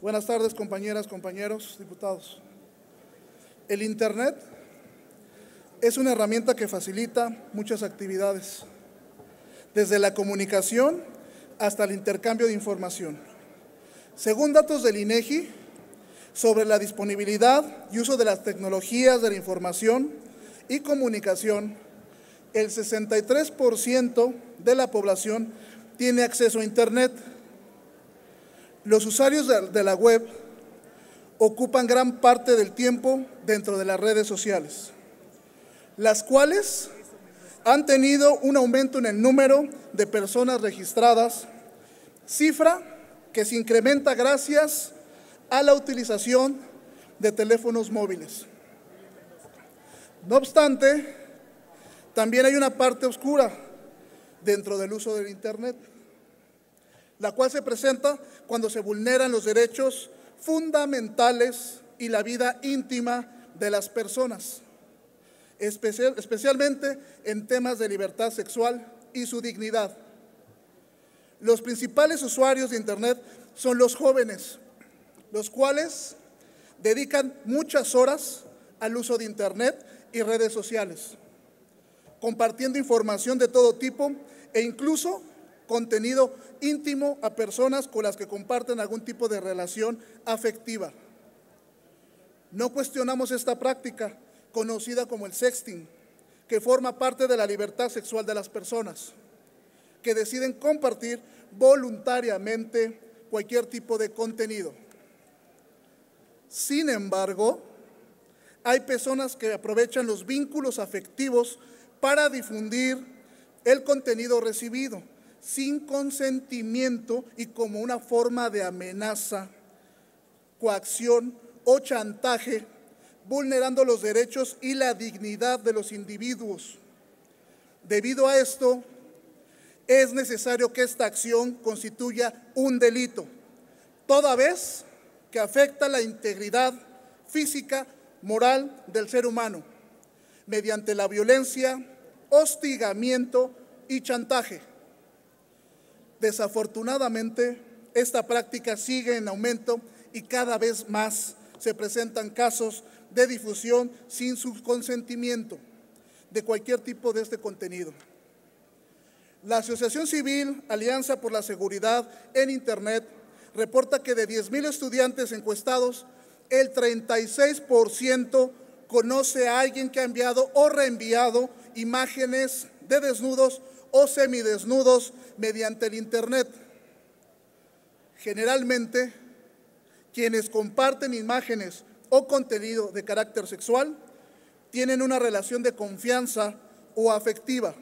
Buenas tardes, compañeras, compañeros, diputados. El Internet es una herramienta que facilita muchas actividades, desde la comunicación hasta el intercambio de información. Según datos del INEGI, sobre la disponibilidad y uso de las tecnologías de la información y comunicación, el 63% de la población tiene acceso a Internet. Los usuarios de la web ocupan gran parte del tiempo dentro de las redes sociales, las cuales han tenido un aumento en el número de personas registradas, cifra que se incrementa gracias a la utilización de teléfonos móviles. No obstante, también hay una parte oscura dentro del uso del Internet, la cual se presenta cuando se vulneran los derechos fundamentales y la vida íntima de las personas, especialmente en temas de libertad sexual y su dignidad. Los principales usuarios de Internet son los jóvenes, los cuales dedican muchas horas al uso de Internet y redes sociales, compartiendo información de todo tipo e incluso contenido íntimo a personas con las que comparten algún tipo de relación afectiva. No cuestionamos esta práctica, conocida como el sexting, que forma parte de la libertad sexual de las personas, que deciden compartir voluntariamente cualquier tipo de contenido. Sin embargo, hay personas que aprovechan los vínculos afectivos para difundir el contenido recibido sin consentimiento y como una forma de amenaza, coacción o chantaje, vulnerando los derechos y la dignidad de los individuos. Debido a esto, es necesario que esta acción constituya un delito, toda vez que afecta la integridad física, moral del ser humano, mediante la violencia, hostigamiento y chantaje. Desafortunadamente, esta práctica sigue en aumento y cada vez más se presentan casos de difusión sin su consentimiento de cualquier tipo de este contenido. La Asociación Civil Alianza por la Seguridad en Internet reporta que de 10.000 estudiantes encuestados, el 36% conoce a alguien que ha enviado o reenviado imágenes de desnudos o semidesnudos mediante el Internet. Generalmente, quienes comparten imágenes o contenido de carácter sexual tienen una relación de confianza o afectiva,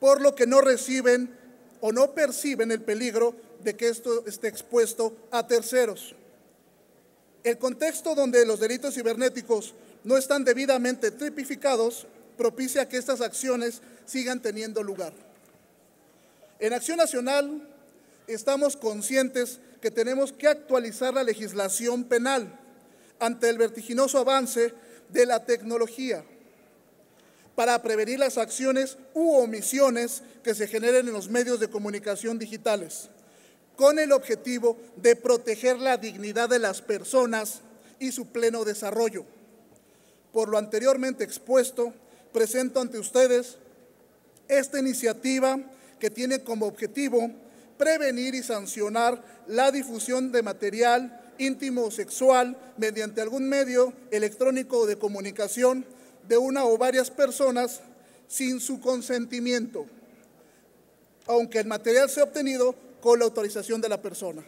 por lo que no reciben o no perciben el peligro de que esto esté expuesto a terceros. El contexto donde los delitos cibernéticos no están debidamente tipificados propicia que estas acciones sigan teniendo lugar. En Acción Nacional estamos conscientes que tenemos que actualizar la legislación penal ante el vertiginoso avance de la tecnología para prevenir las acciones u omisiones que se generen en los medios de comunicación digitales, con el objetivo de proteger la dignidad de las personas y su pleno desarrollo. Por lo anteriormente expuesto, presento ante ustedes esta iniciativa que tiene como objetivo prevenir y sancionar la difusión de material íntimo o sexual mediante algún medio electrónico de comunicación de una o varias personas sin su consentimiento, aunque el material sea obtenido con la autorización de la persona.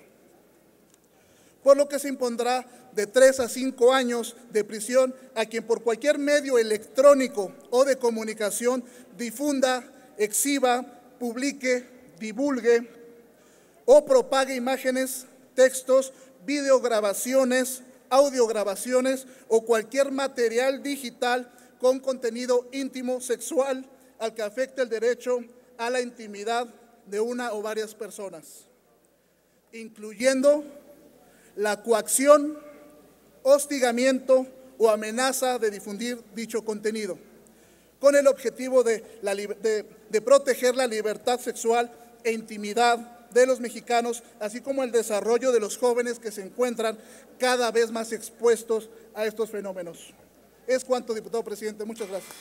Por lo que se impondrá de tres a cinco años de prisión a quien por cualquier medio electrónico o de comunicación difunda, exhiba, publique, divulgue o propague imágenes, textos, videograbaciones, audiograbaciones o cualquier material digital con contenido íntimo sexual al que afecte el derecho a la intimidad de una o varias personas, incluyendo la coacción, hostigamiento o amenaza de difundir dicho contenido, con el objetivo de, proteger la libertad sexual e intimidad de los mexicanos, así como el desarrollo de los jóvenes que se encuentran cada vez más expuestos a estos fenómenos. Es cuanto, diputado presidente. Muchas gracias.